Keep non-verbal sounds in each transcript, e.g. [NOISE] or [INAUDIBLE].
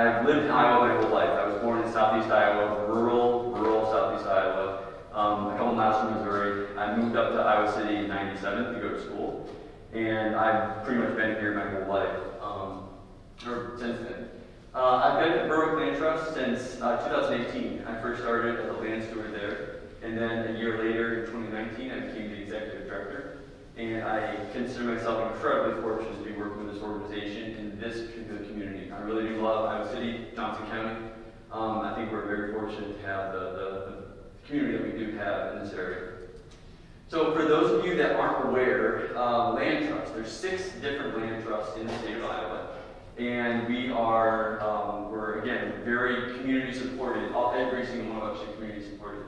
I have lived in Iowa my whole life. I was born in southeast Iowa, rural, rural southeast Iowa, um, a couple miles from Missouri. I moved up to Iowa City in 97 to go to school, and I've pretty much been here my whole life, um, or since then. Uh, I've been at Burr Oak Land Trust since uh, 2018. I first started as a land steward there, and then a year later, in 2019, I became the executive director. And I consider myself incredibly fortunate to be working this organization in this particular community. I really do love Iowa City, Johnson County. Um, I think we're very fortunate to have the, the, the community that we do have in this area. So for those of you that aren't aware, uh, land trusts, there's six different land trusts in the state of Iowa. And we are, um, we're again, very community supported, all, every single one of us is community supported.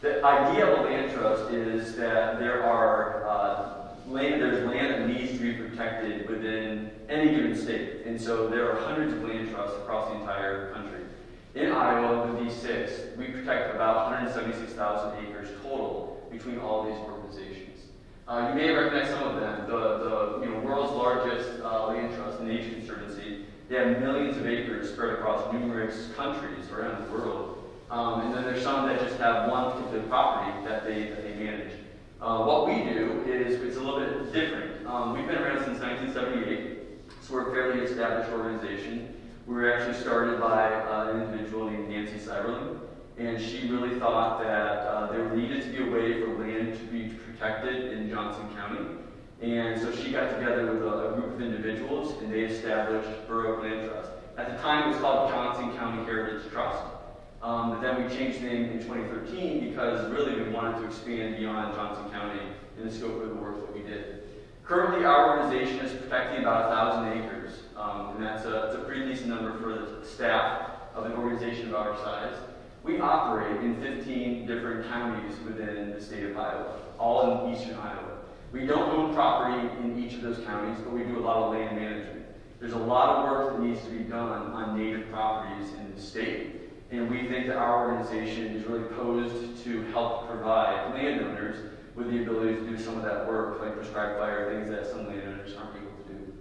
The idea of a land trust is that there are, uh, land, there's land that needs protected within any given state. And so there are hundreds of land trusts across the entire country. In Iowa, with these six, we protect about 176,000 acres total between all these organizations. Uh, you may recognize some of them. The, the you know, world's largest uh, land trust, Nature Conservancy, they have millions of acres spread across numerous countries around the world. Um, and then there's some that just have one particular property that they, that they manage. Uh, what we do is it's a little bit different. Um, we've been around since 1978, so we're a fairly established organization. We were actually started by uh, an individual named Nancy Seiberling, and she really thought that uh, there needed to be a way for land to be protected in Johnson County. And so she got together with a, a group of individuals, and they established Burr Oak Land Trust. At the time, it was called Johnson County Heritage Trust. Um, but then we changed the name in 2013 because really we wanted to expand beyond Johnson County in the scope of the work that we did. Currently, our organization is protecting about 1,000 acres, um, and that's a, that's a pretty decent number for the staff of an organization of our size. We operate in 15 different counties within the state of Iowa, all in eastern Iowa. We don't own property in each of those counties, but we do a lot of land management. There's a lot of work that needs to be done on native properties in the state. And we think that our organization is really posed to help provide landowners with the ability to do some of that work, like prescribed fire, things that some landowners aren't able to do.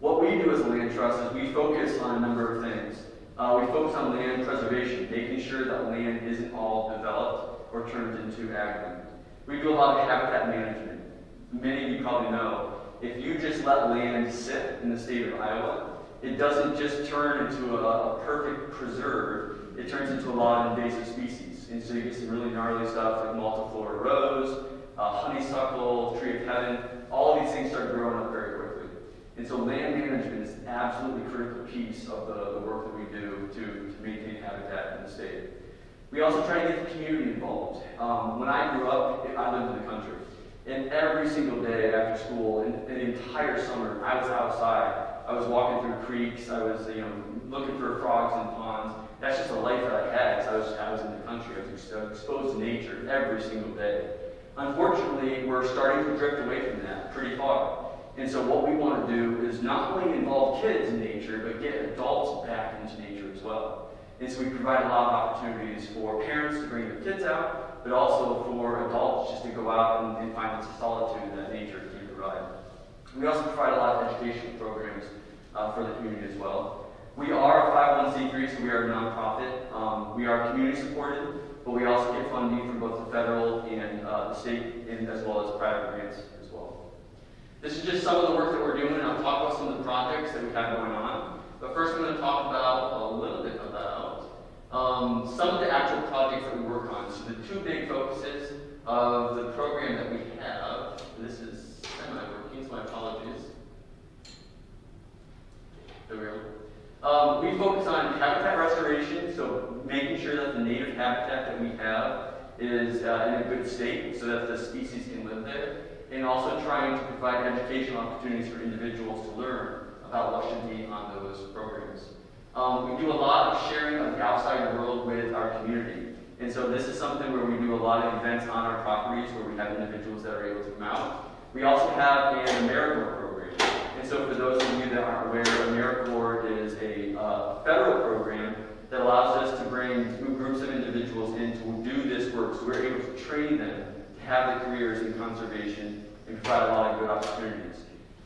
What we do as a land trust is we focus on a number of things. Uh, we focus on land preservation, making sure that land isn't all developed or turned into ag land. We do a lot of habitat management. Many of you probably know, if you just let land sit in the state of Iowa, it doesn't just turn into a, a, perfect preserve, it turns into a lot of invasive species. And so you get some really gnarly stuff like multiflora rose, uh, honeysuckle, tree of heaven, all these things start growing up very quickly. And so land management is an absolutely critical piece of the, the work that we do to, to maintain habitat in the state. We also try to get the community involved. Um, when I grew up, I lived in the country. And every single day after school, and, the entire summer, I was outside I was walking through creeks. I was, you know, looking for frogs in ponds. That's just a life that I had. I was, I was in the country. I was exposed to nature every single day. Unfortunately, we're starting to drift away from that pretty far. And so what we want to do is not only involve kids in nature, but get adults back into nature as well. And so we provide a lot of opportunities for parents to bring their kids out, but also for adults just to go out and, and find the solitude that nature can provide. We also provide a lot of educational programs uh, for the community as well. We are a 501c3, so we are a nonprofit. Um, we are community supported, but we also get funding from both the federal and uh, the state, and as well as private grants as well. This is just some of the work that we're doing, and I'll talk about some of the projects that we have going on. But first, I'm going to talk about a little bit about um, some of the actual projects that we work on. So the two big focuses of the program that we have, this is semi-working, so my apologies. There we go. Um, we focus on habitat restoration, so making sure that the native habitat that we have is uh, in a good state so that the species can live there, and also trying to provide educational opportunities for individuals to learn about what should be on those programs. Um, we do a lot of sharing of the outside world with our community. And so this is something where we do a lot of events on our properties where we have individuals that are able to come out. We also have an AmeriCorps. And so for those of you that aren't aware, AmeriCorps is a uh, federal program that allows us to bring groups of individuals in to do this work. So we're able to train them to have the careers in conservation and provide a lot of good opportunities.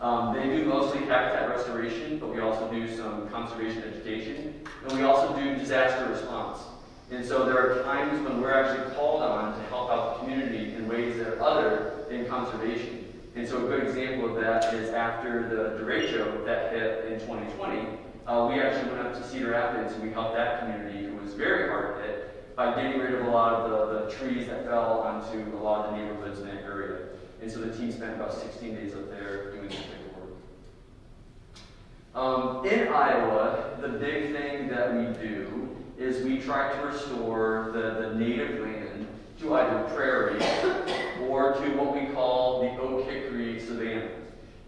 Um, they do mostly habitat restoration, but we also do some conservation education, and we also do disaster response. And so there are times when we're actually called on to help out the community in ways that are other than conservation. And so a good example of that is after the derecho that hit in 2020, uh, we actually went up to Cedar Rapids and we helped that community who was very hard hit by getting rid of a lot of the, the trees that fell onto a lot of the neighborhoods in that area. And so the team spent about 16 days up there doing this of work. Um, in Iowa, the big thing that we do is we try to restore the, the native land to either prairie or to what we call the oak hickory savanna.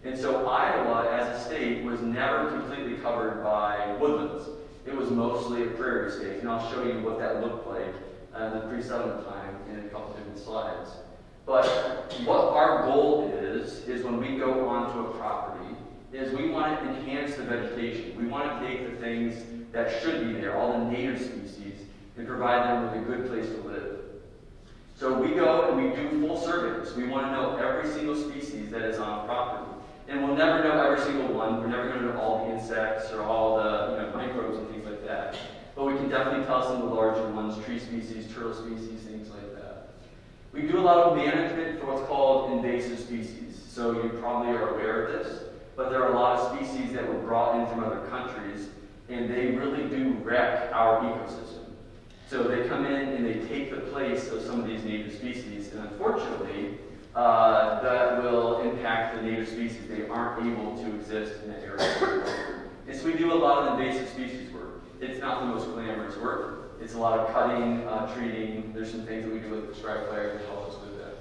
And so Iowa, as a state, was never completely covered by woodlands. It was mostly a prairie state, and I'll show you what that looked like uh, in the pre-settlement time in a couple different slides. But what our goal is, is when we go onto a property, is we want to enhance the vegetation. We want to take the things that should be there, all the native species, and provide them with a good place to live. So we go and we do full surveys. We want to know every single species that is on property. And we'll never know every single one. We're never going to know all the insects or all the you know, microbes and things like that. But we can definitely tell some of the larger ones, tree species, turtle species, things like that. We do a lot of management for what's called invasive species. So you probably are aware of this, but there are a lot of species that were brought in from other countries, and they really do wreck our ecosystem. So they come in and they take the place of some of these native species, and unfortunately, uh, that will impact the native species. They aren't able to exist in that area. and so we do a lot of invasive species work. It's not the most glamorous work. It's a lot of cutting, uh, treating. There's some things that we do with the prescribed fire to help us with that.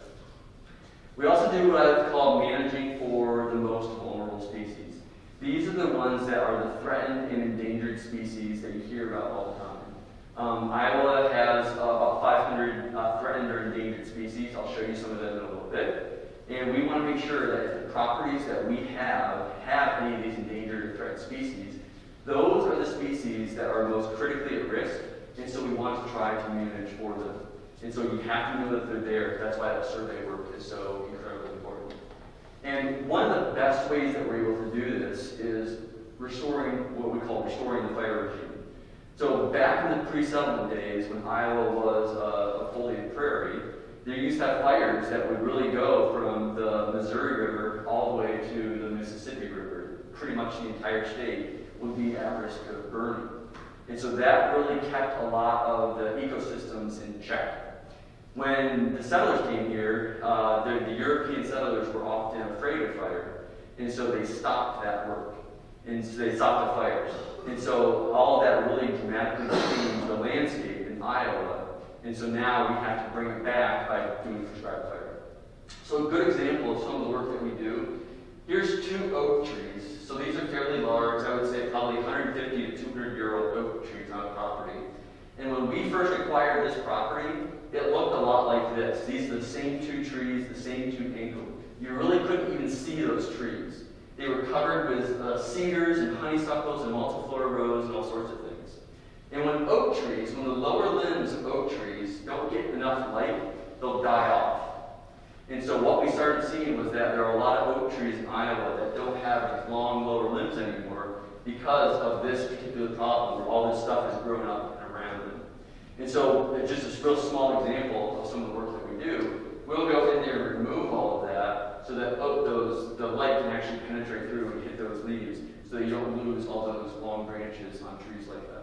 We also do what I call managing for the most vulnerable species. These are the ones that are the threatened and endangered species that you hear about all the time. Um, Iowa has uh, about 500 uh, threatened or endangered species. I'll show you some of them in a little bit. And we want to make sure that if the properties that we have have any of these endangered or threatened species, those are the species that are most critically at risk, and so we want to try to manage for them. And so you have to know that they're there. That's why that survey work is so incredibly important. And one of the best ways that we're able to do this is restoring what we call restoring the fire regime. So back in the pre-settlement days, when Iowa was a, a prairie, they used to have fires that would really go from the Missouri River all the way to the Mississippi River. Pretty much the entire state would be at risk of burning. And so that really kept a lot of the ecosystems in check. When the settlers came here, uh, the, the European settlers were often afraid of fire, and so they stopped that work. And so they stopped the fires. And so all that really dramatically changed the landscape in Iowa. And so now we have to bring it back by doing prescribed fire. So a good example of some of the work that we do, here's two oak trees. So these are fairly large, I would say probably 150 to 200 year old oak trees on a property. And when we first acquired this property, it looked a lot like this. These are the same two trees, the same two angle. You really couldn't even see those trees. They were covered with uh, cedars and honeysuckles and multiflora rose and all sorts of things. And when oak trees, when the lower limbs of oak trees don't get enough light, they'll die off. And so what we started seeing was that there are a lot of oak trees in Iowa that don't have these long lower limbs anymore because of this particular problem where all this stuff has grown up and around them. And so just a real small example of some of the work that we do, we'll go in there and remove all of so that oh, those the light can actually penetrate through and hit those leaves, so that you don't lose all those long branches on trees like that.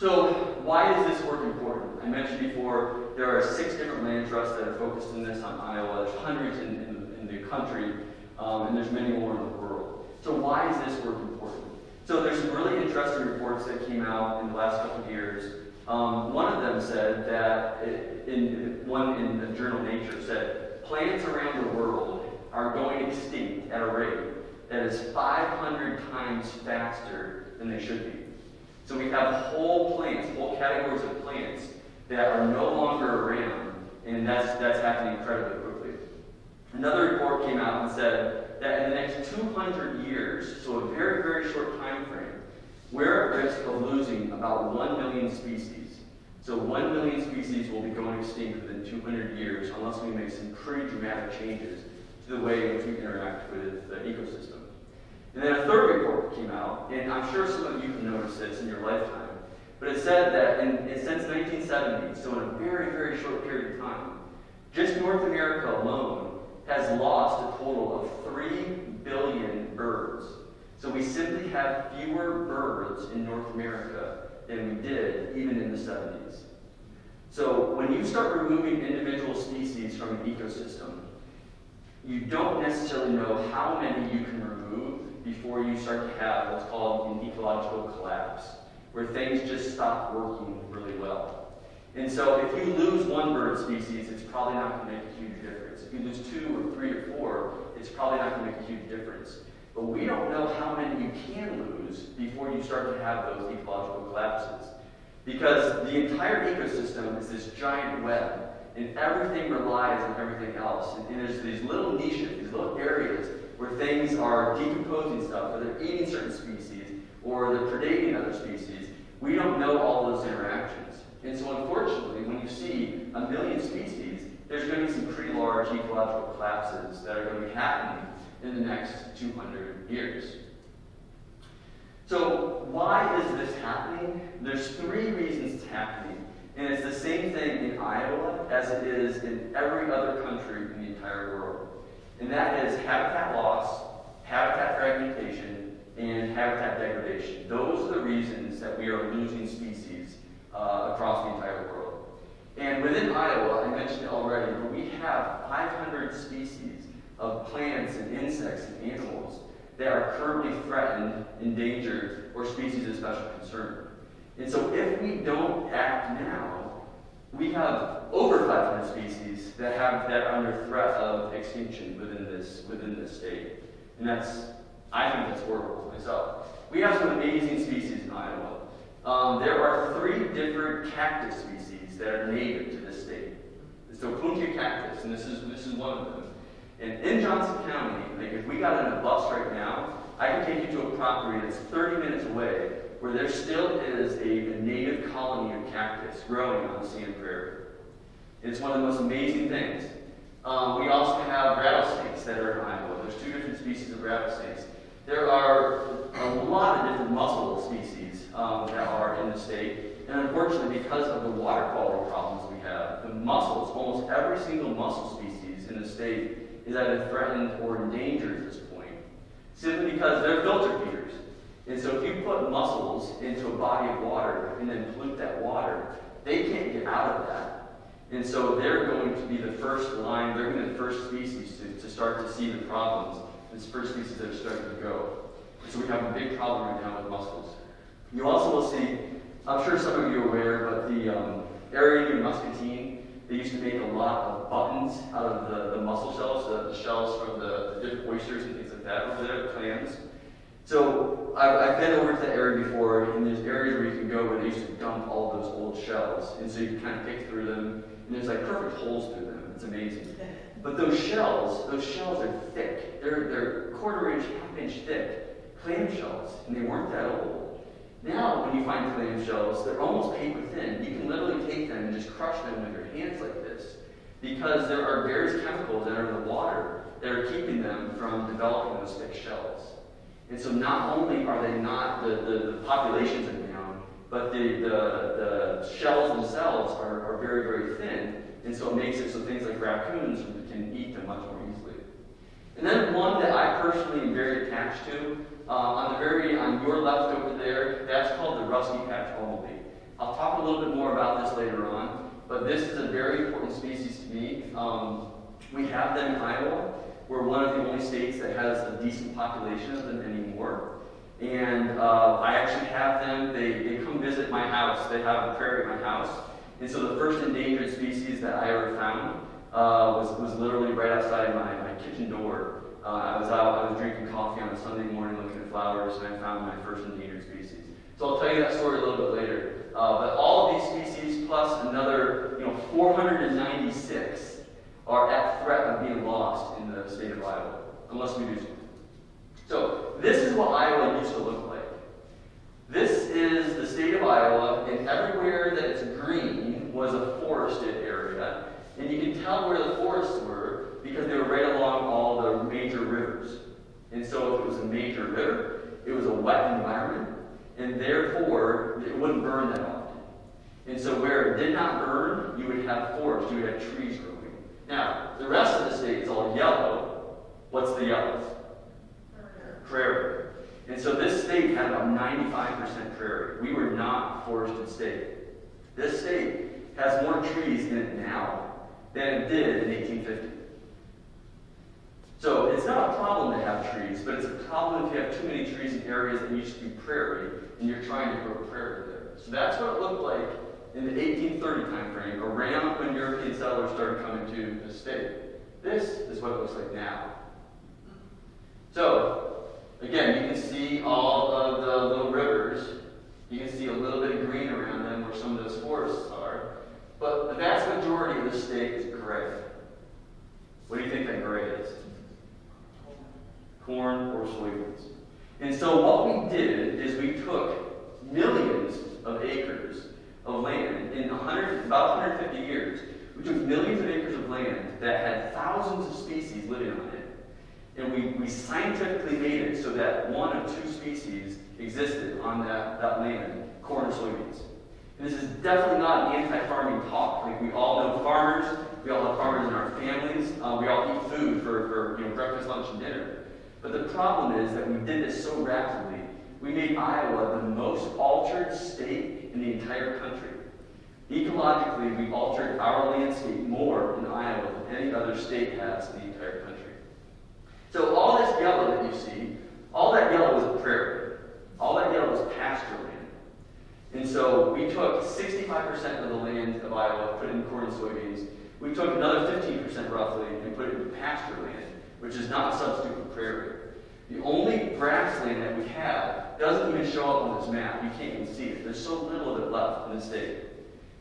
So why is this work important? I mentioned before there are six different land trusts that are focused in this on Iowa. There's hundreds in, in, in the country, um, and there's many more in the world. So why is this work important? So there's some really interesting reports that came out in the last couple of years um, one of them said that, it, in, one in the journal Nature said, plants around the world are going extinct at a rate that is 500 times faster than they should be. So we have whole plants, whole categories of plants that are no longer around, and that's, that's happening incredibly quickly. Another report came out and said that in the next 200 years, so a very, very short time frame, we're at risk of losing about 1 million species So 1 million species will be going extinct within 200 years unless we make some pretty dramatic changes to the way in which we interact with the ecosystem. And then a third report came out, and I'm sure some of you have noticed this in your lifetime, but it said that in, since 1970, so in a very, very short period of time, just North America alone has lost a total of 3 billion birds. So we simply have fewer birds in North America than we did even in the 70s. So when you start removing individual species from an ecosystem, you don't necessarily know how many you can remove before you start to have what's called an ecological collapse, where things just stop working really well. And so if you lose one bird species, it's probably not going to make a huge difference. If you lose two or three or four, it's probably not going to make a huge difference. But we don't know how many you can lose before you start to have those ecological collapses. Because the entire ecosystem is this giant web, and everything relies on everything else. And, and there's these little niches, these little areas where things are decomposing stuff, or they're eating certain species, or they're predating other species. We don't know all those interactions. And so unfortunately, when you see a million species, there's going to be some pretty large ecological collapses that are going to be happening in the next 200 years. So why is this happening? There's three reasons it's happening. And it's the same thing in Iowa as it is in every other country in the entire world. And that is habitat loss, habitat fragmentation, and habitat degradation. Those are the reasons that we are losing species uh, across the entire world. And within Iowa, I mentioned it already, but we have 500 species of plants and insects and animals that are currently threatened, endangered, or species of special concern. And so if we don't act now, we have over 500 species that have that are under threat of extinction within this within this state. And that's I think that's horrible myself. We have some amazing species in Iowa. Um, there are three different cactus species that are native to this state. So Opuntia cactus, and this is this is one of them. And in Johnson County, like if we got in a bus right now, I can take you to a property that's 30 minutes away where there still is a, a native colony of cactus growing on the sand prairie. It's one of the most amazing things. Um, we also have rattlesnakes that are in Iowa. There's two different species of rattlesnakes. There are a lot of different mussel species um, that are in the state. And unfortunately, because of the water quality problems we have, the mussels, almost every single mussel species in the state is either threatened or endangered at this point, simply because they're filter feeders. And so if you put mussels into a body of water and then pollute that water, they can't get out of that. And so they're going to be the first line, they're going to be the first species to, to start to see the problems. This first species that are starting to go. So we have a big problem right now with mussels. You also will see, I'm sure some of you are aware, but the um, Arabian muscatine they used to make a lot of buttons out of the, the mussel shells, the, shells from the, the, different oysters and things like that over there, the clams. So I've, I've been over to that area before, and there's areas where you can go where they used to dump all those old shells. And so you can kind of pick through them, and there's like perfect holes through them. It's amazing. But those shells, those shells are thick. They're, they're quarter inch, half inch thick clam shells, and they weren't that old. Now, when you find clam shells, they're almost paper thin. You can literally take them and just crush them with your hands like this because there are various chemicals that are in the water that are keeping them from developing those thick shells. And so not only are they not, the, the, the populations are down, but the, the, the shells themselves are, are very, very thin. And so it makes it so things like raccoons can eat them much more easily. And then one that I personally am very attached to uh, on the very, on your left over there, that's called the rusty patch bumblebee. I'll talk a little bit more about this later on, but this is a very important species to me. Um, we have them in Iowa. We're one of the only states that has a decent population of them anymore. And uh, I actually have them, they, they come visit my house. They have a prairie at my house. And so the first endangered species that I ever found uh, was, was literally right outside my, my kitchen door. Uh, I was out, I was drinking coffee on a Sunday morning looking at flowers, and I found my first endangered species. So I'll tell you that story a little bit later. Uh, but all of these species, plus another, you know, 496, are at threat of being lost in the state of Iowa, unless we do something. So this is what Iowa used to look like. This is the state of Iowa, and everywhere that it's green was a forested area. And you can tell where the forests were because they were right along all the major rivers. And so if it was a major river, it was a wet environment, and therefore it wouldn't burn that often. And so where it did not burn, you would have forests, you would have trees growing. Now, the rest of the state is all yellow. What's the yellow? Prairie. And so this state had about 95% prairie. We were not forested state. This state has more trees in it now than it did in 1850. So it's not a problem to have trees, but it's a problem if you have too many trees in areas that used to be prairie and you're trying to grow prairie there. So that's what it looked like in the 1830 time frame, around when European settlers started coming to the state. This is what it looks like now. So, again, you can see all of the little rivers. You can see a little bit of green around them where some of those forests are. But the vast majority of the state is gray. What do you think that gray is? corn, or soybeans. And so what we did is we took millions of acres of land in 100, about 150 years. We took millions of acres of land that had thousands of species living on it. And we, we scientifically made it so that one of two species existed on that, that land, corn or soybeans. This is definitely not an anti-farming talk. Like we all know farmers, we all have farmers in our families, uh, we all eat food for, for you know, breakfast, lunch, and dinner. But the problem is that we did this so rapidly, we made Iowa the most altered state in the entire country. Ecologically, we altered our landscape more in Iowa than any other state has in the entire country. So all this yellow that you see, all that yellow was prairie. All that yellow was pasture. And so we took 65% of the land of Iowa, put it in corn and soybeans. We took another 15% roughly and put it in pasture land which is not a substitute for prairie. The only grassland that we have doesn't even show up on this map. You can't even see it. There's so little of it left in the state.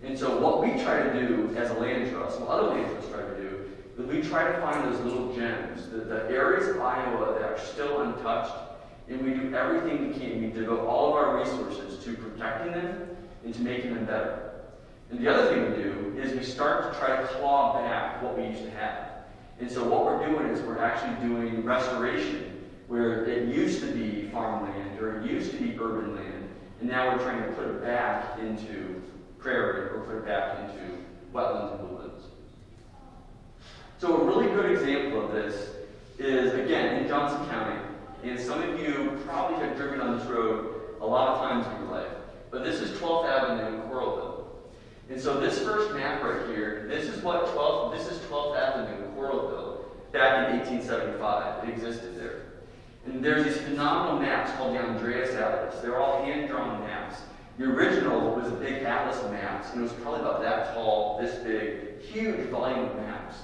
And so what we try to do as a land trust, what other land trusts try to do, is we try to find those little gems, the, the areas of Iowa that are still untouched, and we do everything we can. We devote all of our resources to protecting them and to making them better. And the other thing we do is we start to try to claw back what we used to have. And so what we're doing is we're actually doing restoration where it used to be farmland or it used to be urban land, and now we're trying to put it back into prairie or put it back into wetlands and woodlands. So a really good example of this is, again, in Johnson County, and some of you probably have driven on this road a lot of times in your life, but this is 12th Avenue in Coralville. And so this first map right here, this is what 12th, this is 12th Avenue in Coralville back in 1875. It existed there. And there's these phenomenal maps called the Andreas Atlas. They're all hand-drawn maps. The original was a big atlas maps, and it was probably about that tall, this big, huge volume of maps.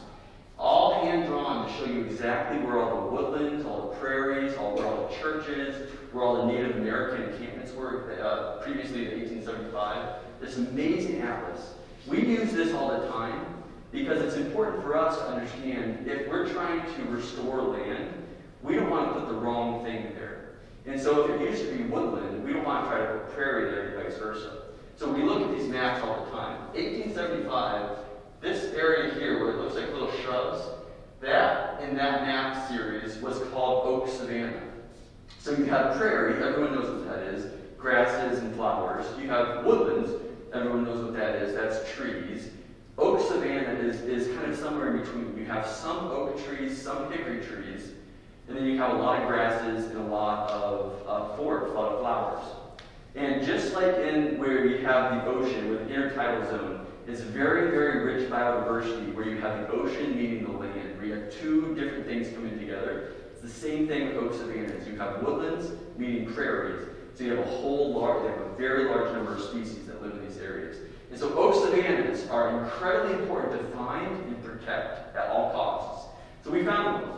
All hand-drawn to show you exactly where all the woodlands, all the prairies, all where all the churches, where all the Native American encampments were uh, previously in 1875 this amazing atlas. We use this all the time because it's important for us to understand if we're trying to restore land, we don't want to put the wrong thing there. And so if it used to be woodland, we don't want to try to put prairie there and vice versa. So we look at these maps all the time. 1875, this area here where it looks like little shrubs, that in that map series was called oak savanna. So you have prairie, everyone knows what that is, grasses and flowers. You have woodlands, Everyone knows what that is. That's trees. Oak savanna is, is kind of somewhere in between. You have some oak trees, some hickory trees, and then you have a lot of grasses and a lot of uh, forest, a lot of flowers. And just like in where you have the ocean with intertidal zone, it's very, very rich biodiversity where you have the ocean meeting the land, where you have two different things coming together. It's the same thing with oak savannas. You have woodlands meeting prairies. So you have a whole large, have a very large number of species that live in these areas. And so oak savannas are incredibly important to find and protect at all costs. So we found one.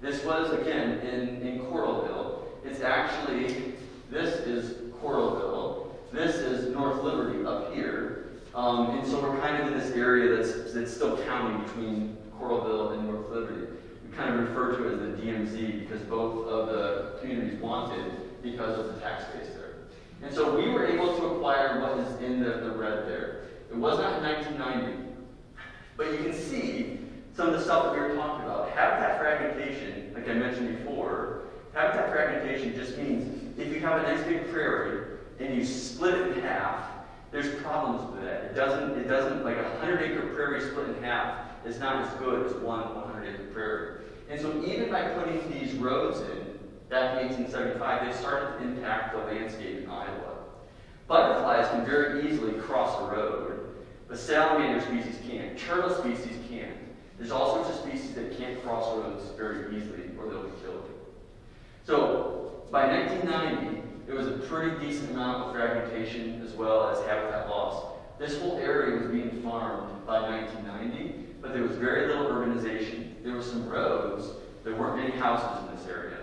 This was, again, in, in Coralville. It's actually, this is Coralville. This is North Liberty up here. Um, and so we're kind of in this area that's, that's still counting between Coralville and North Liberty. We kind of refer to it as the DMZ because both of the communities wanted because of the tax base there. And so we were able to acquire what is in the, the red there. It was not in 1990, but you can see some of the stuff that we were talking about. Habitat fragmentation, like I mentioned before, habitat fragmentation just means if you have a nice big prairie and you split it in half, there's problems with that. It doesn't, it doesn't, like a 100 acre prairie split in half is not as good as one 100 acre prairie. And so even by putting these roads in, back in 1875, they started to impact the landscape in Iowa. Butterflies can very easily cross a road, but salamander species can't. Turtle species can't. There's all sorts of species that can't cross roads very easily or they'll be killed. So by 1990, there was a pretty decent amount of fragmentation as well as habitat loss. This whole area was being farmed by 1990, but there was very little urbanization. There were some roads, there weren't many houses in this area.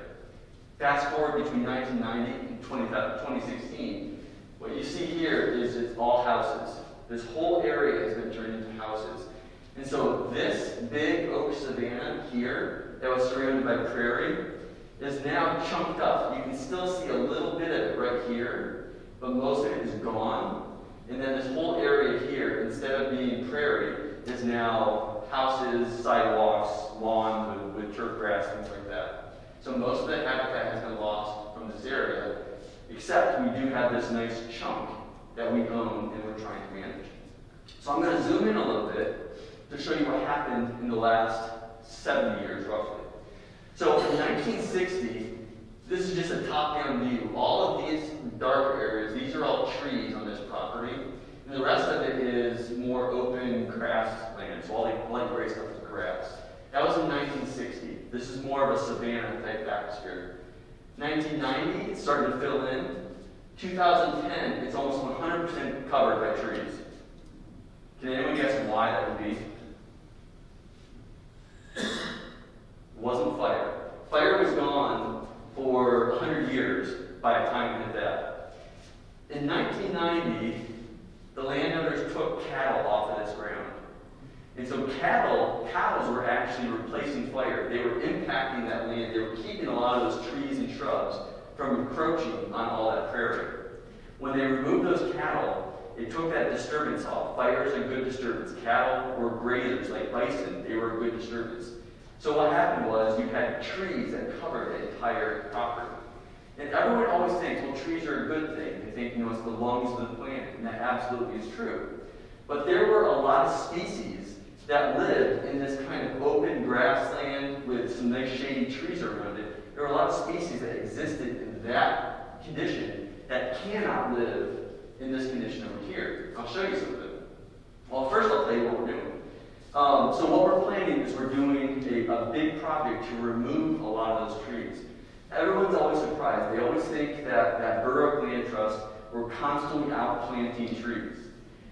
Fast forward between 1990 and 20, 2016, what you see here is it's all houses. This whole area has been turned into houses. And so this big oak savanna here that was surrounded by prairie is now chunked up. You can still see a little bit of it right here, but most of it is gone. And then this whole area here, instead of being prairie, is now houses, sidewalks, lawn with, with turf grass, things like that. So most of the habitat has been lost from this area, except we do have this nice chunk that we own and we're trying to manage. So I'm going to zoom in a little bit to show you what happened in the last 70 years, roughly. So in 1960, this is just a top-down view. All of these dark areas, these are all trees on this property. And the rest of it is more open grassland. So all the light gray stuff is grass. That was in 1960. This is more of a savanna type atmosphere. 1990, it's starting to fill in. 2010, it's almost 100% covered by trees. Can anyone guess why that would be? Wasn't fire. Fire was gone for 100 years by the time of that. In 1990, the landowners took cattle off of this ground. And so cattle, cows were actually replacing fire. They were impacting that land. They were keeping a lot of those trees and shrubs from encroaching on all that prairie. When they removed those cattle, it took that disturbance off. Fire is a good disturbance. Cattle were grazers like bison. They were a good disturbance. So what happened was you had trees that covered the entire property. And everyone always thinks, well, trees are a good thing. They think, you know, it's the lungs of the planet, and that absolutely is true. But there were a lot of species that lived in this kind of open grassland with some nice shady trees around it. There were a lot of species that existed in that condition that cannot live in this condition over here. I'll show you some of them. Well, first I'll tell you what we're doing. Um, so what we're planning is we're doing a, a big project to remove a lot of those trees. Everyone's always surprised. They always think that, that Oak Land Trust, we're constantly out planting trees.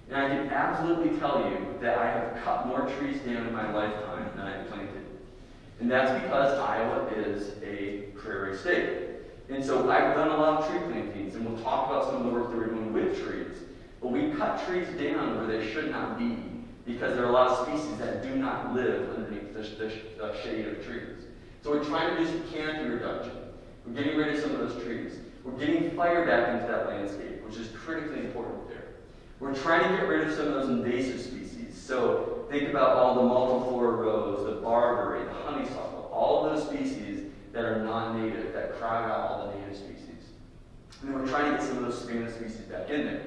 And I can absolutely tell you that I have cut more trees down in my lifetime than I've planted. And that's because Iowa is a prairie state. And so I've done a lot of tree plantings, and we'll talk about some of the work that we're doing with trees. But we cut trees down where they should not be because there are a lot of species that do not live underneath the, the, shade of trees. So we're trying to do some canopy reduction. We're getting rid of some of those trees. We're getting fire back into that landscape, which is critically important there. We're trying to get rid of some of those invasive species. So think about all the multiflora rose, the barberry, the honeysuckle, all those species that are non-native, that crowd out all the native species. And then we're trying to get some of those savanna species back in there.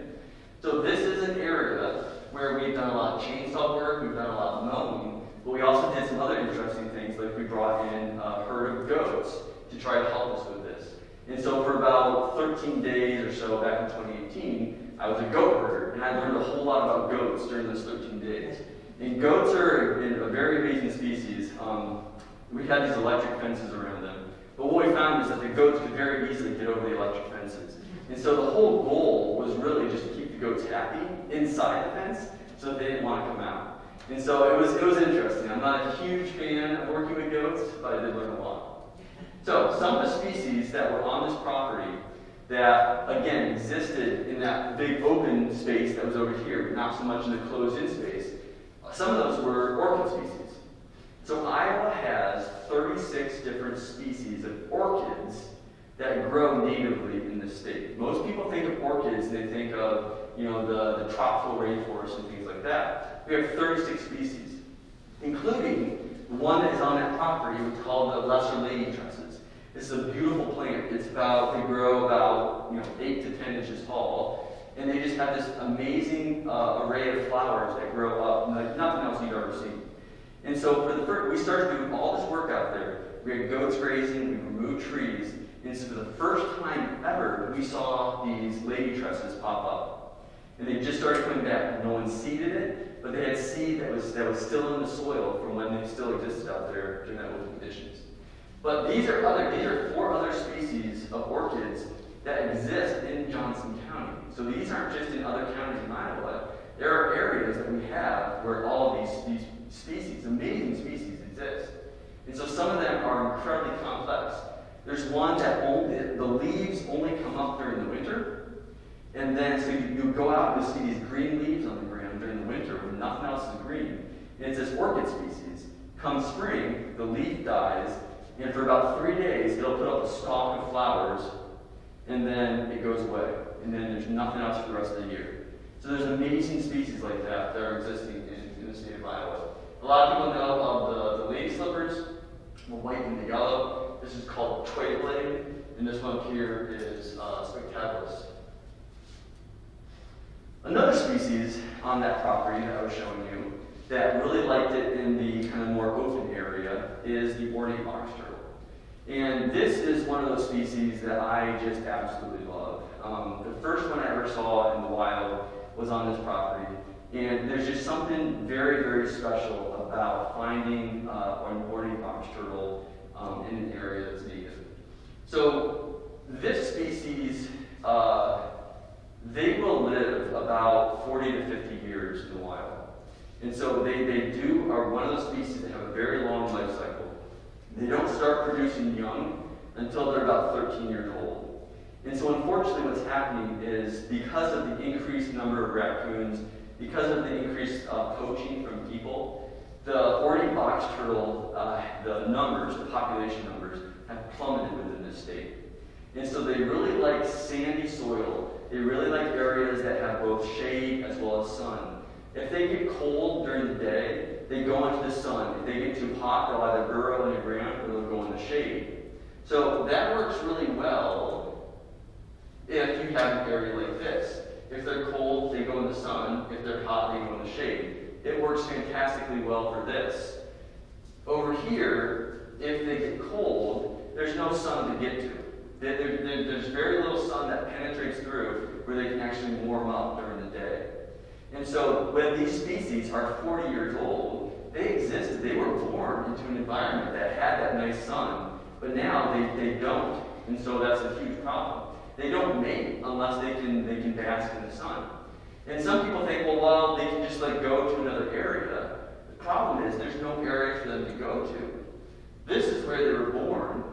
So this is an area where we've done a lot of chainsaw work, we've done a lot of mowing, but we also did some other interesting things, like we brought in a herd of goats to try to help us with this. And so for about 13 days or so back in 2018, I was a goat herder, and I learned a whole lot about goats during those 13 days. And goats are a very amazing species. Um, we had these electric fences around them. But what we found is that the goats could very easily get over the electric fences. And so the whole goal was really just to keep the goats happy inside the fence so they didn't want to come out. And so it was, it was interesting. I'm not a huge fan of working with goats, but I did learn a lot. So some of the species that were on this property that, again, existed in that big open space that was over here, but not so much in the closed-in space, some of those were orchid species. So Iowa has 36 different species of orchids that grow natively in this state. Most people think of orchids and they think of, you know, the, the tropical rainforest and things like that. We have 36 species, including one that is on that property, we call the lesser lady tresses. Is a beautiful plant. It's about, they grow about, you know, 8 to 10 inches tall. And they just have this amazing uh, array of flowers that grow up like nothing else you've ever seen. And so for the first, we started doing all this work out there. We had goats grazing, we removed trees, so for the first time ever, we saw these lady tresses pop up. And they just started coming back. No one seeded it, but they had seed that was, that was still in the soil from when they still existed out there during that old conditions. But these are other, these are four other species of orchids that exist in Johnson County. So these aren't just in other counties in Iowa. There are areas that we have where all of these, these species, amazing species, exist. And so some of them are incredibly complex. There's one that only, the leaves only come up during the winter. And then, so you, you go out and you see these green leaves on the ground during the winter when nothing else is green. And it's this orchid species. Come spring, the leaf dies, and for about three days, it'll put up a stalk of flowers, and then it goes away. And then there's nothing else for the rest of the year. So there's amazing species like that that are existing in, in the state of Iowa. A lot of people know of the, the lady slippers, the white and the yellow. This is called blade, and this one here is uh, spectacles. Another species on that property that I was showing you that really liked it in the kind of more open area is the ornate box turtle. And this is one of those species that I just absolutely love. Um, the first one I ever saw in the wild was on this property. And there's just something very, very special about finding uh, an ornate box turtle um, in an area that's native. So this species, uh, they will live about 40 to 50 years in the wild. And so they, they do are one of those species that have a very long life cycle. They don't start producing young until they're about 13 years old. And so unfortunately what's happening is because of the increased number of raccoons, because of the increased uh, poaching from people, the ornate box turtle, uh, the numbers, the population numbers, have plummeted within this state. And so they really like sandy soil. They really like areas that have both shade as well as sun. If they get cold during the day, they go into the sun. If they get too hot, they'll either burrow in the ground or they'll go in the shade. So that works really well if you have an area like this. If they're cold, they go in the sun. If they're hot, they go in the shade. It works fantastically well for this. Over here, if they get cold, there's no sun to get to. There, there, there's very little sun that penetrates through where they can actually warm up during the day. And so when these species are 40 years old, they existed, they were born into an environment that had that nice sun, but now they, they don't. And so that's a huge problem. They don't mate unless they can they can bask in the sun. And some people think, well, well, they can just like go to another area. The problem is there's no area for them to go to. This is where they were born.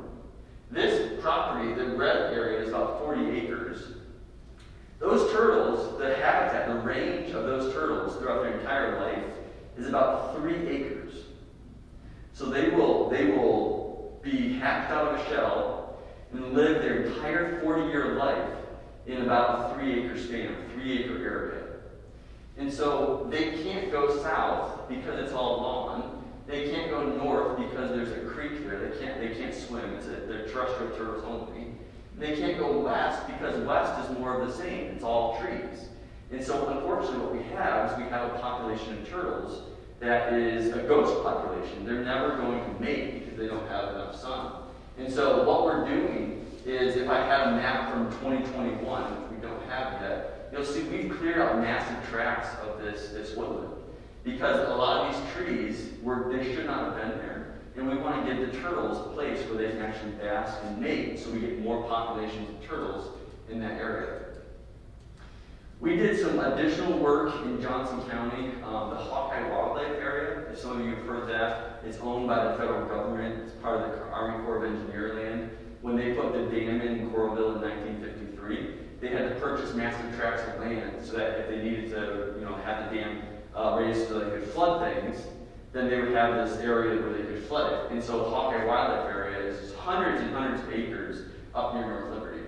This property, the red area, is about 40 acres. Those turtles, the habitat, the range of those turtles throughout their entire life is about three acres. So they will, they will be hatched out of a shell and live their entire 40-year life in about a three-acre span, three-acre area. And so they can't go south because it's all lawn. They can't go north because there's a creek there. They can't, they can't swim. It's a, they're terrestrial turtles only. They can't go west because west is more of the same. It's all trees. And so unfortunately what we have is we have a population of turtles that is a ghost population. They're never going to mate because they don't have enough sun. And so what we're doing is if I had a map from 2021, which we don't have yet, you'll see we've cleared out massive tracts of this, this woodland. Because a lot of these trees, were, they should not have been there. And we want to give the turtles a place where they can actually bask and mate so we get more populations of turtles in that area. We did some additional work in Johnson County, um, the Hawkeye Wildlife Area. If some of you have heard that, it's owned by the federal government. It's part of the Army Corps of Engineer land. When they put the dam in Coralville in 1953, they had to purchase massive tracts of land so that if they needed to, you know, have the dam uh, raised so they could flood things, then they would have this area where they could flood it. And so Hawkeye Wildlife Area is hundreds and hundreds of acres up near North Liberty.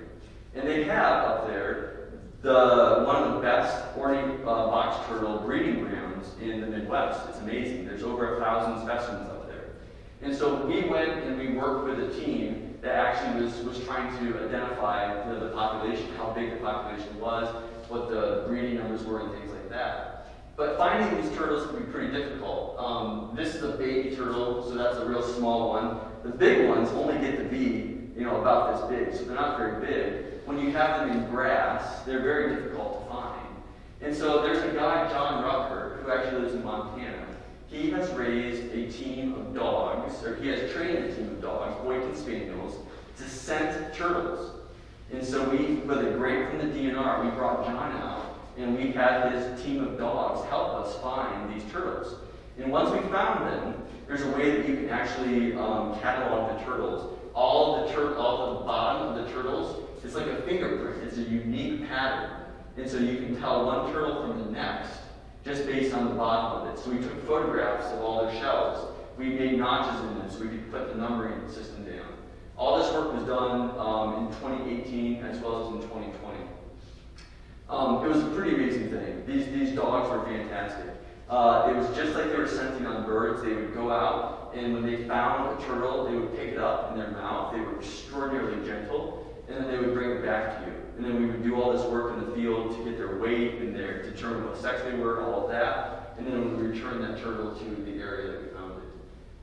And they have up there the one of the best ornate uh, box turtle breeding grounds in the Midwest. It's amazing. There's over a thousand specimens up there. And so we went and we worked with a team that actually was, was trying to identify the, the population, how big the population was, what the breeding numbers were, and things like that. But finding these turtles can be pretty difficult. Um, this is a baby turtle, so that's a real small one. The big ones only get to be, you know, about this big, so they're not very big. When you have them in grass, they're very difficult to find. And so there's a guy, John Rucker, who actually lives in Montana. He has raised a team of dogs, or he has trained a team of dogs, Boykin Spaniels, to scent turtles. And so we, with a grant from the DNR, we brought John out, and we had his team of dogs help us find these turtles. And once we found them, there's a way that you can actually um, catalog the turtles. All the tur- all the bottom of the turtles, it's like a fingerprint. It's a unique pattern. And so you can tell one turtle from the next just based on the bottom of it. So we took photographs of all their shells. We made notches in them so we could put the numbering system down. All this work was done um, in 2018 as well as in 2020. Um, it was a pretty amazing thing. These, these dogs were fantastic. Uh, it was just like they were scenting on birds. They would go out, and when they found a turtle, they would pick it up in their mouth. They were extraordinarily gentle, and then they would bring it back to you. And then we would do all this work in the field to get their weight and their determine what sex they were, all of that. And then we return that turtle to the area that we found it.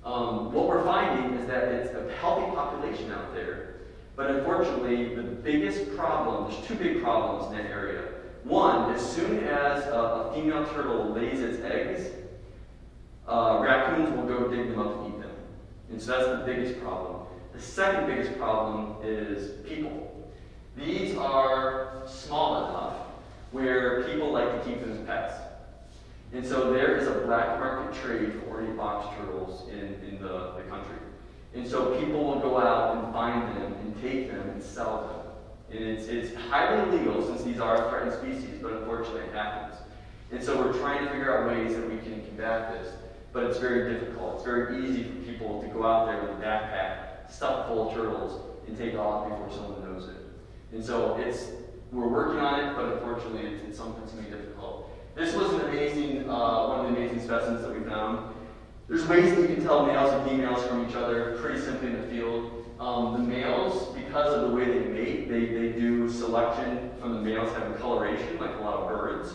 Um, what we're finding is that it's a healthy population out there, but unfortunately, the biggest problem, there's two big problems in that area. One, as soon as a, a female turtle lays its eggs, uh, raccoons will go dig them up and eat them. And so that's the biggest problem. The second biggest problem is people. These are small enough where people like to keep them as pets. And so there is a black market trade for ornate box turtles in, in the, the country. And so people will go out and find them and take them and sell them. And it's, it's highly illegal since these are threatened species, but unfortunately it happens. And so we're trying to figure out ways that we can combat this, but it's very difficult. It's very easy for people to go out there with a backpack stuff full of turtles and take off before someone knows it. And so it's we're working on it, but unfortunately it's, it's something that's going to be difficult. This was an amazing, uh, one of the amazing specimens that we found. There's ways that you can tell males and females from each other pretty simply in the field. Um, the males, because of the way they mate, they, they do selection from the males having coloration, like a lot of birds.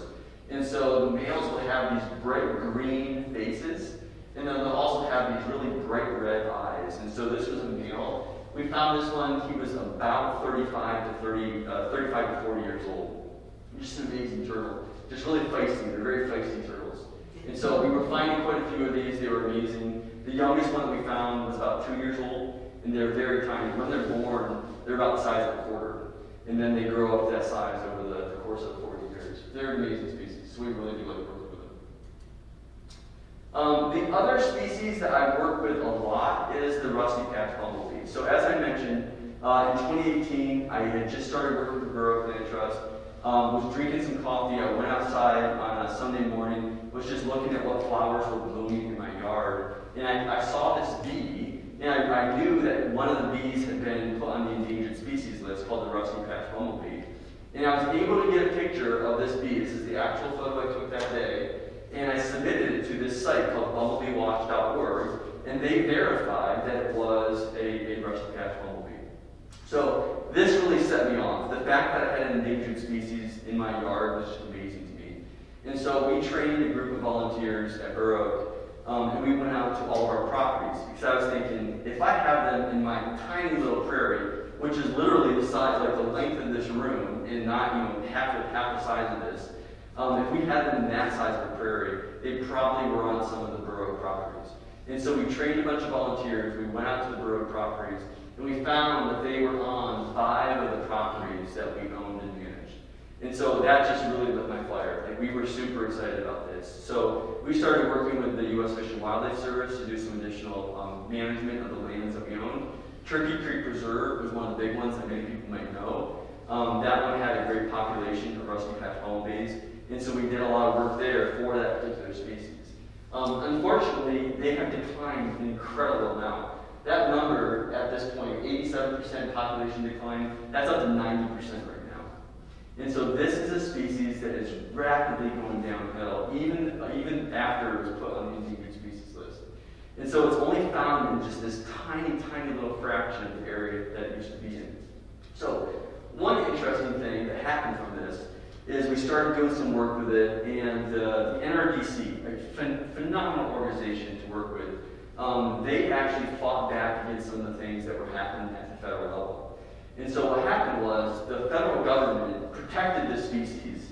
And so the males will have these bright green faces, and then they'll also have these really bright red eyes. And so this was a male. We found this one, he was about 35 to 30, uh, 35 to 40 years old. Just an amazing turtle. Just really feisty. They're very feisty turtles. And so we were finding quite a few of these. They were amazing. The youngest one that we found was about two years old, and they're very tiny. When they're born, they're about the size of a quarter. And then they grow up that size over the, the course of 40 years. They're amazing species, so we really do like. Um, the other species that I work with a lot is the rusty patch bumblebee. So as I mentioned, uh, in 2018, I had just started working with the Burr Oak Land Trust, um, was drinking some coffee. I went outside on a Sunday morning, was just looking at what flowers were blooming in my yard, and I, I saw this bee, and I, I, knew that one of the bees had been put on the endangered species list called the rusty patch bumblebee. And I was able to get a picture of this bee. This is the actual photo I took that day and I submitted it to this site called bumblebeewatch.org, and they verified that it was a, a rusty patch bumblebee. So this really set me off. The fact that I had an endangered species in my yard was amazing to me. And so we trained a group of volunteers at Burr Oak, um, and we went out to all of our properties because I was thinking, if I have them in my tiny little prairie, which is literally the size, like the length of this room, and not know half half the size of this, um, if we had them that size of a prairie, they probably were on some of the Oak properties. And so we trained a bunch of volunteers, we went out to the Oak properties, and we found that they were on five of the properties that we owned and managed. And so that just really lit my fire. Like we were super excited about this. So we started working with the U.S. Fish and Wildlife Service to do some additional um, management of the lands that we owned. Turkey Creek Preserve was one of the big ones that many people might know. Um, that one had a great population of rusty patch bumblebees. And so we did a lot of work there for that particular species. Um, unfortunately, they have declined an incredible amount. That number at this point, 87% population decline, that's up to 90% right now. And so this is a species that is rapidly going downhill, even, even after it was put on the endangered species list. And so it's only found in just this tiny, tiny little fraction of the area that it used to be in. So one interesting thing that happened from this is we started doing some work with it, and uh, the NRDC, a ph phenomenal organization to work with, um, they actually fought back against some of the things that were happening at the federal level. And so what happened was the federal government protected the species,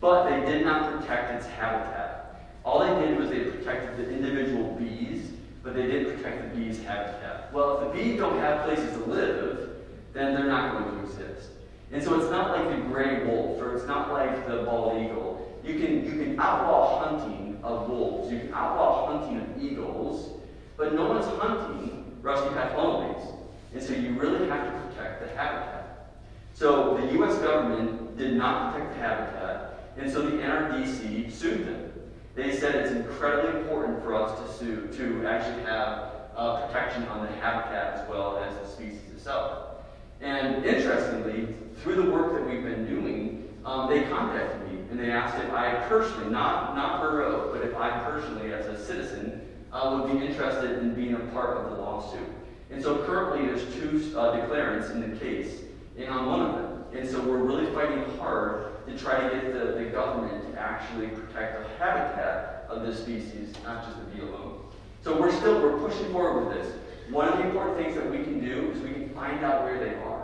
but they did not protect its habitat. All they did was they protected the individual bees, but they didn't protect the bees' habitat. Well, if the bees don't have places to live, then they're not going to exist. And so it's not like the gray wolf, or it's not like the bald eagle. You can, you can outlaw hunting of wolves, you can outlaw hunting of eagles, but no one's hunting rusty bumblebees. And so you really have to protect the habitat. So the U.S. government did not protect the habitat, and so the NRDC sued them. They said it's incredibly important for us to sue, to actually have uh, protection on the habitat as well as the species itself. And interestingly, through the work that we've been doing, um, they contacted me and they asked if I personally, not, not Burroughs, but if I personally, as a citizen, uh, would be interested in being a part of the lawsuit. And so currently there's two uh, declarants in the case, and I'm one of them. And so we're really fighting hard to try to get the, the government to actually protect the habitat of this species, not just the bee alone. So we're still, we're pushing forward with this. One of the important things that we can do is we can find out where they are.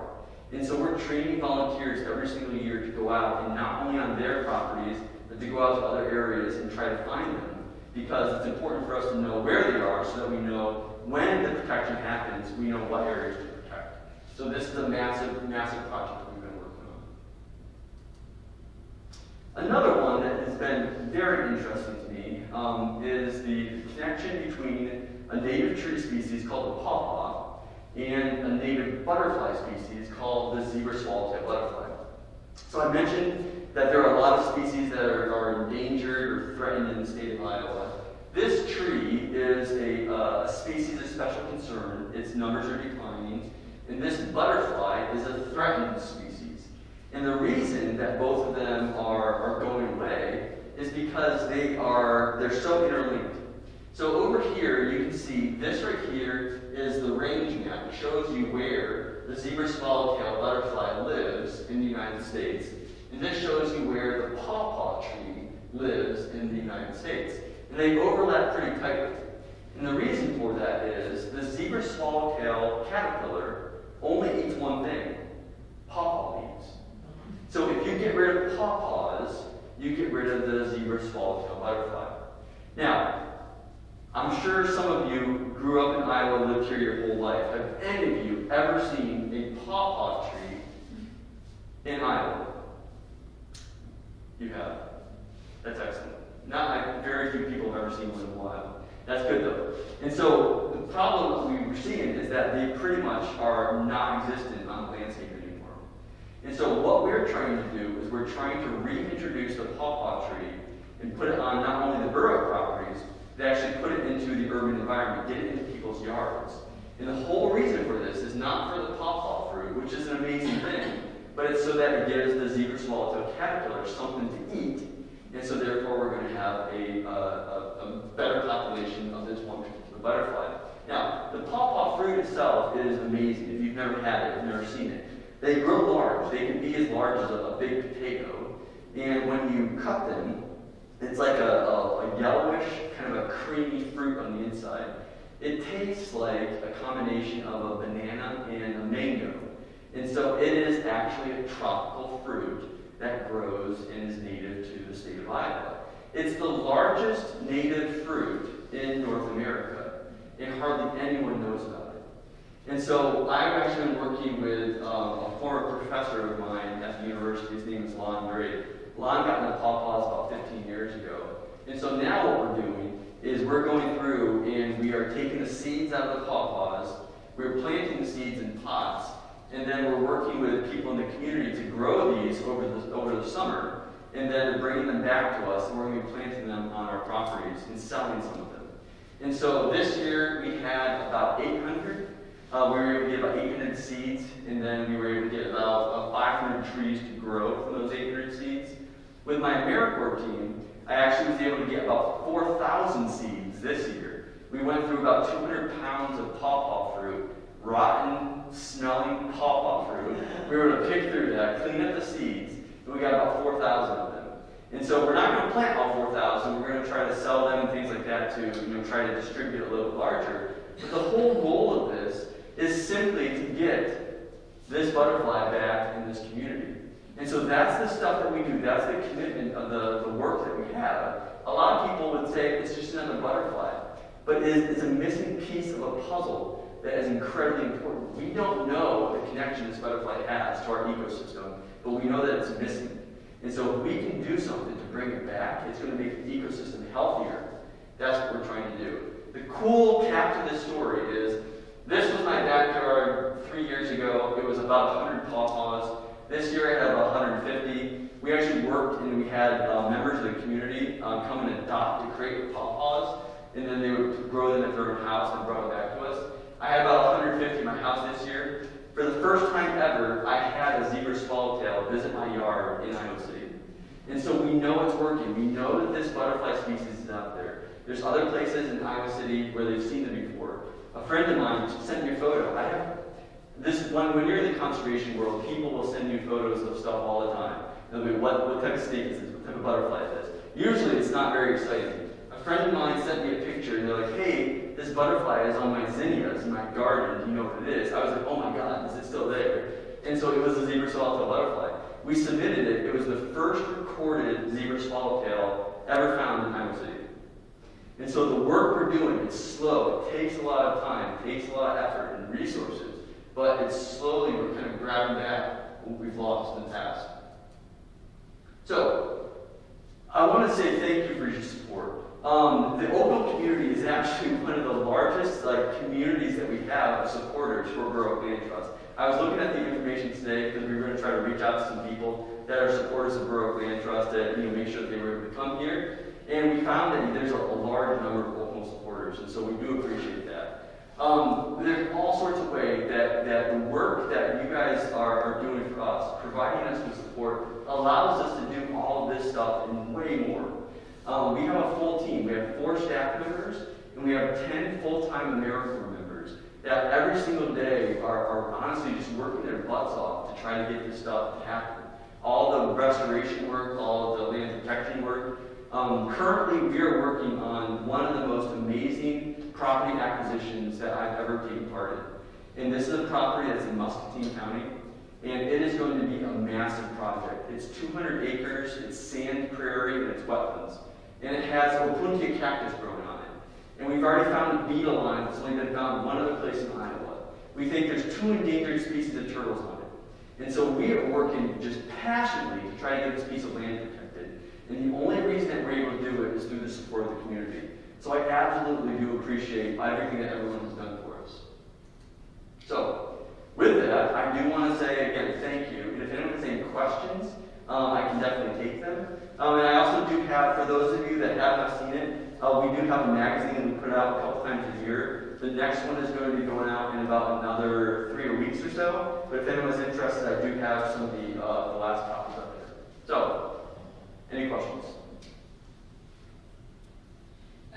And so we're training volunteers every single year to go out and not only on their properties, but to go out to other areas and try to find them. Because it's important for us to know where they are so that we know when the protection happens, we know what areas to protect. So this is a massive, massive project that we've been working on. Another one that has been very interesting to me um, is the connection between a native tree species called the pawpaw and a native butterfly species called the zebra swallowtail butterfly. So I mentioned that there are a lot of species that are, are endangered or threatened in the state of Iowa. This tree is a, uh, a species of special concern. Its numbers are declining. And this butterfly is a threatened species. And the reason that both of them are, are going away is because they are, they're so interlinked. So over here, you can see this right here is the range map. It shows you where the zebra swallowtail butterfly lives in the United States. And this shows you where the pawpaw tree lives in the United States. And they overlap pretty tightly. And the reason for that is the zebra swallowtail caterpillar only eats one thing, pawpaw leaves. So if you get rid of pawpaws, you get rid of the zebra swallowtail butterfly. Now, I'm sure some of you grew up in Iowa lived here your whole life. Have any of you ever seen a pawpaw tree in Iowa? You have. That's excellent. Not very few people have ever seen one in a while. That's good though. And so the problem we were seeing is that they pretty much are non-existent on the landscape anymore. And so what we're trying to do is we're trying to reintroduce the pawpaw tree and put it on not only the Burr Oak properties, they actually put it into the urban environment, get it into people's yards. And the whole reason for this is not for the pawpaw fruit, which is an amazing thing, but it's so that it gives the zebra swallowtail caterpillar something to eat. And so therefore we're going to have a, uh, a, a better population of this one particular butterfly. Now, the pawpaw fruit itself is amazing. If you've never had it, never seen it. They grow large. They can be as large as a, a big potato. And when you cut them, it's like a, a, a, yellowish, kind of a creamy fruit on the inside. It tastes like a combination of a banana and a mango. And so it is actually a tropical fruit that grows and is native to the state of Iowa. It's the largest native fruit in North America, and hardly anyone knows about it. And so I've actually been working with um, a former professor of mine at the university. His name is Lon Drake Lon got into pawpaws about 15 years ago. And so now what we're doing is we're going through and we are taking the seeds out of the pawpaws, we're planting the seeds in pots, and then we're working with people in the community to grow these over the, over the summer, and then bringing them back to us, and we're going to be planting them on our properties and selling some of them. And so this year we had about 800 Uh, we were able to get about 800 seeds, and then we were able to get about uh, 500 trees to grow from those 800 seeds. With my AmeriCorps team, I actually was able to get about 4,000 seeds this year. We went through about 200 pounds of pawpaw fruit, rotten, smelling pawpaw fruit. We were to pick through that, clean up the seeds, and we got about 4,000 of them. And so we're not going to plant all 4,000. We're going to try to sell them and things like that to you know try to distribute a little larger. But the whole goal of this is simply to get this butterfly back in this community. And so that's the stuff that we do. That's the commitment of the, the work that we have. A lot of people would say it's just another butterfly. But it is, it's a missing piece of a puzzle that is incredibly important. We don't know the connection this butterfly has to our ecosystem, but we know that it's missing. And so if we can do something to bring it back, it's going to make the ecosystem healthier. That's what we're trying to do. The cool cap to this story is this was my backyard three years ago. It was about 100 pawpaws. This year I had about 150. We actually worked and we had uh, members of the community um, come and adopt and create pawpaws, and then they would grow them at their own house and brought them back to us. I had about 150 in my house this year. For the first time ever, I had a zebra swallowtail visit my yard in Iowa City. And so we know it's working. We know that this butterfly species is out there. There's other places in Iowa City where they've seen them before. A friend of mine sent me a photo. I have this one when you're in the conservation world, people will send you photos of stuff all the time. They'll be, what, what type of snake is this? What type of butterfly is this? Usually it's not very exciting. A friend of mine sent me a picture and they're like, hey, this butterfly is on my zinnias in my garden. Do you know what it is? I was like, oh my god, is it still there? And so it was a zebra swallowtail butterfly. We submitted it. It was the first recorded zebra swallowtail ever found in Iowa City. And so the work we're doing is slow. It takes a lot of time, it takes a lot of effort and resources, but it's slowly we're kind of grabbing back what we've lost in the past. So, I want to say thank you for your support. Um, the Oaknoll community is actually [LAUGHS] one of the largest like communities that we have of supporters for Burr Oak Land Trust. I was looking at the information today because we were going to try to reach out to some people that are supporters of Burr Oak Land Trust that you know make sure that they were able to come here. And we found that there's a, a large number of Oaknoll supporters, and so we do appreciate that. Um, there's all sorts of ways that, that the work that you guys are, are doing for us, providing us with support, allows us to do all of this stuff and way more. Um, we have a full team. We have four staff members, and we have 10 full-time AmeriCorps members that every single day are, are honestly just working their butts off to try to get this stuff to happen. All the restoration work, all the land protection work, um, currently, we are working on one of the most amazing property acquisitions that I've ever taken part in. And this is a property that's in Muscatine County, and it is going to be a massive project. It's 200 acres, it's sand prairie, and it's wetlands. And it has Opuntia cactus growing on it. And we've already found a beetle line that's only been found one other place in Iowa. We think there's two endangered species of turtles on it. And so we are working just passionately to try to get this piece of land protected. And the only reason that we're able to do it is through the support of the community. So I absolutely do appreciate everything that everyone has done for us. So, with that, I do want to say again, thank you. And if anyone has any questions, um, I can definitely take them. Um, and I also do have, for those of you that have not seen it, uh, we do have a magazine that we put out a couple times a year. The next one is going to be going out in about another three weeks or so. But if anyone's interested, I do have some of the, uh, the last copies up there. So, any questions?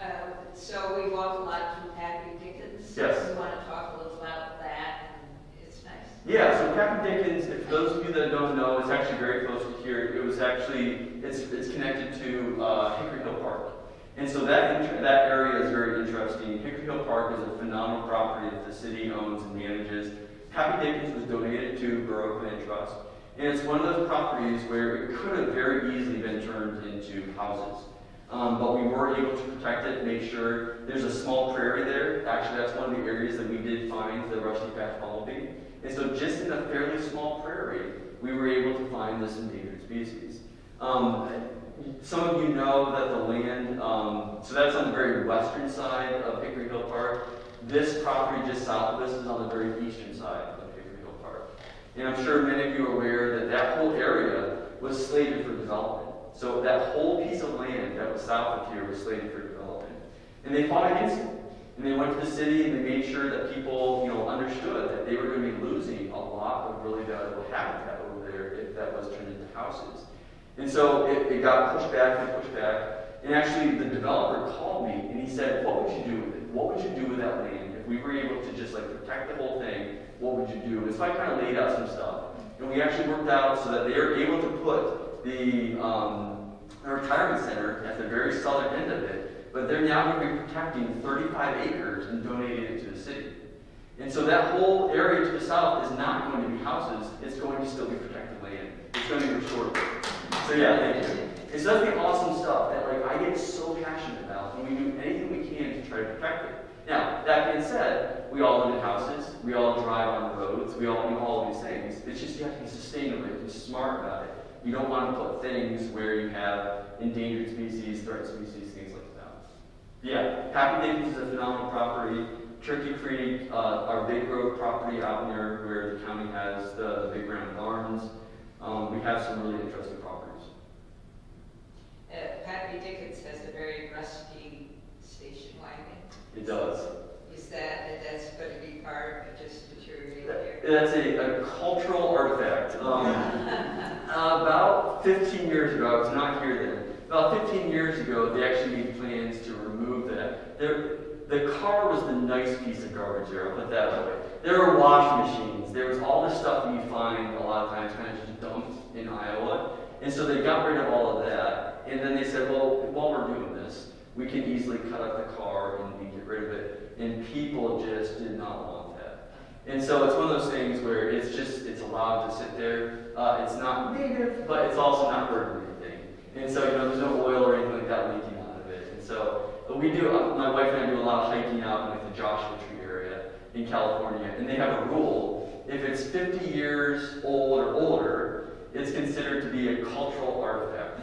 Uh, So we walk a lot through Pappy Dickens. Yes. We want to talk a little about that, and it's nice. Yeah, so Captain Dickens, if those of you that don't know, it's actually very close to here. It was actually, it's, it's connected to uh, Hickory Hill Park. And so that, that area is very interesting. Hickory Hill Park is a phenomenal property that the city owns and manages. Pappy Dickens was donated to Burr Oak Land Trust. And it's one of those properties where it could have very easily been turned into houses. Um, but we were able to protect it, make sure there's a small prairie there. Actually, that's one of the areas that we did find the rusty patch bumblebee. And so just in a fairly small prairie, we were able to find this endangered species. Um, some of you know that the land, um, so that's on the very western side of Hickory Hill Park. This property just south of us is on the very eastern side of Hickory Hill Park. And I'm sure many of you are aware that that whole area was slated for development. So that whole piece of land that was south of here was slated for development. And they fought against it. And they went to the city and they made sure that people, you know, understood that they were going to be losing a lot of really valuable habitat over there if that was turned into houses. And so it, it got pushed back and pushed back. And actually, the developer called me and he said, "What would you do with it? What would you do with that land if we were able to just like protect the whole thing? What would you do?" And so I kind of laid out some stuff, and we actually worked out so that they are able to put the um, a retirement center at the very southern end of it, but they're now going to be protecting 35 acres and donating it to the city. And so that whole area to the south is not going to be houses, it's going to still be protected land. It's going to be restored. So yeah, thank you. It's nothing awesome stuff that like I get so passionate about, and we do anything we can to try to protect it. Now, that being said, we all live in houses, we all drive on roads, we all do all these things. It's just you have to be sustainable, to be smart about it. You don't want to put things where you have endangered species, threatened species, things like that. Yeah, Pappy Dickens is a phenomenal property. Turkey Creek, uh, our Big Grove property out near where the county has the, the big round barns. Um, we have some really interesting properties. Uh, Pappy Dickens has a very rusty station wagon. It does. Is that, that's going to be part of just deteriorating there? That's a, a cultural artifact. Um, 15 years ago, I was not here then. About 15 years ago, they actually made plans to remove that. There, the car was the nice piece of garbage there, I'll put that way. There were wash machines. There was all the stuff that you find a lot of times kind of just dumped in Iowa. And so they got rid of all of that. And then they said, well, while we're doing this, we can easily cut up the car and, get rid of it. And people just did not want. And so it's one of those things where it's just, it's allowed to sit there. Uh, it's not native, but it's also not hurting anything. And so, you know, there's no oil or anything like that leaking out of it. And so, but we do, uh, my wife and I do a lot of hiking out in like the Joshua Tree area in California. And they have a rule, if it's 50 years old or older, it's considered to be a cultural artifact.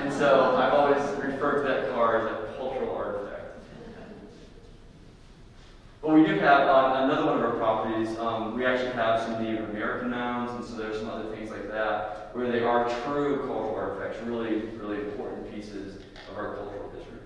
And so I've always referred to that car as a cultural artifact. But we do have on another one of our properties, um, we actually have some Native American mounds, and so there's some other things like that, where they are true cultural artifacts, really, really important pieces of our cultural history.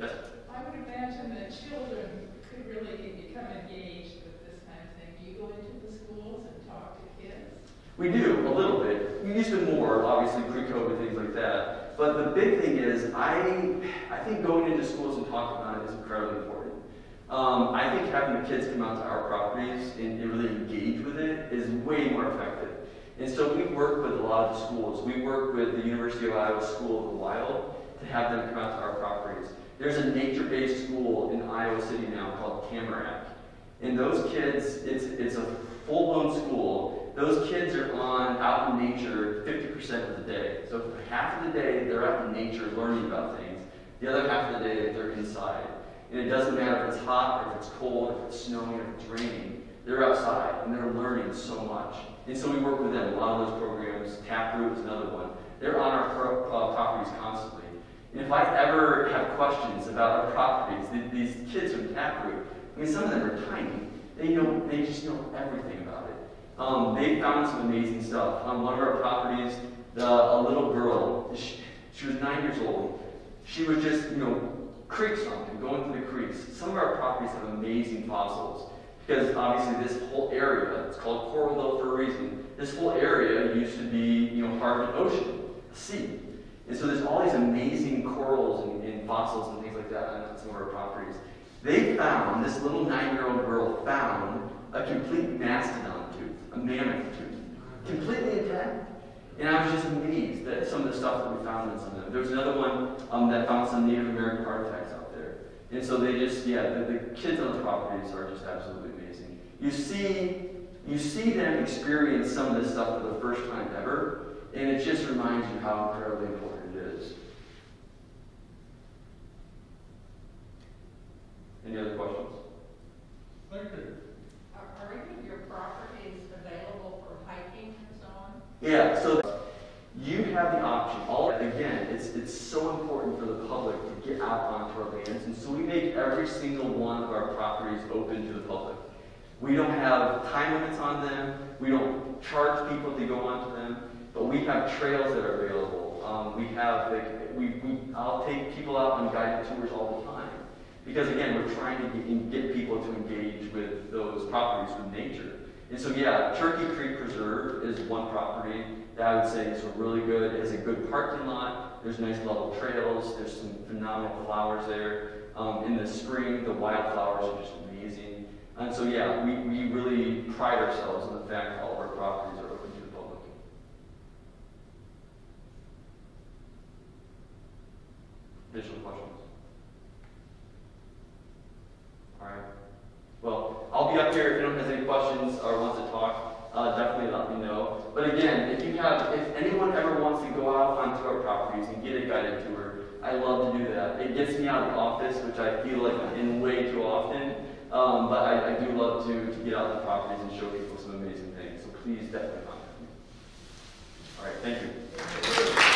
Yes? I would imagine that children could really become engaged with this kind of thing. Do you go into the schools and talk to kids? We do, a little bit. We used to more, obviously, pre-COVID, things like that. But the big thing is, I, I think going into schools and talking about it is incredibly important. Um, I think having the kids come out to our properties and, and really engage with it is way more effective. And so we work with a lot of the schools. We work with the University of Iowa School of the Wild to have them come out to our properties. There's a nature-based school in Iowa City now called Tamarack. And those kids, it's, it's a full-blown school. Those kids are on out in nature 50% of the day. So half of the day, they're out in nature learning about things. The other half of the day, they're inside. And it doesn't matter if it's hot, or if it's cold, if it's snowing, or if it's raining. They're outside, and they're learning so much. And so we work with them. A lot of those programs, Taproot is another one. They're on our pro- uh, properties constantly. And if I ever have questions about our properties, th- these kids from Taproot, I mean, some of them are tiny. They know, they just know everything about it. Um, they found some amazing stuff. On one of our properties, the, a little girl, she, she was nine years old. She was just, you know, creek something, going through the creeks. Some of our properties have amazing fossils because obviously this whole area, it's called Coral Coralville for a reason. This whole area used to be, you know, part of an ocean, a sea. And so there's all these amazing corals and, and fossils and things like that on some of our properties. They found, this little nine-year-old girl found a complete mastodon tooth, a mammoth tooth, completely intact. And I was just amazed at some of the stuff that we found in some of them. There was another one um, that found some Native American artifacts out there. And so they just, yeah, the, the kids on the properties are just absolutely amazing. You see, you see them experience some of this stuff for the first time ever, and it just reminds you how incredibly important it is. Any other questions? Thank you. Are, are any of your properties available for hiking and so on? Yeah, so you have the option. All again, it's it's so important for the public to get out onto our lands, and so we make every single one of our properties open to the public. We don't have time limits on them. We don't charge people to go onto them, but we have trails that are available. Um, we have like we, we I'll take people out on guided tours all the time Because again, we're trying to get, get people to engage with those properties with nature. And so, yeah, Turkey Creek Preserve is one property that I would say is really good. It has a good parking lot. There's nice level trails. There's some phenomenal flowers there. Um, in the spring, the wildflowers are just. And so, yeah, we, we really pride ourselves on the fact that all of our properties are open to the public. Additional questions? All right. Well, I'll be up here if anyone has any questions or wants to talk. Uh, definitely let me know. But again, if you have, if anyone ever wants to go out onto our properties and get a guided tour, I love to do that. It gets me out of the office, which I feel like I'm in way too often. Um, but I, I do love to, to get out the properties and show people some amazing things. So please definitely contact me. All right, thank you.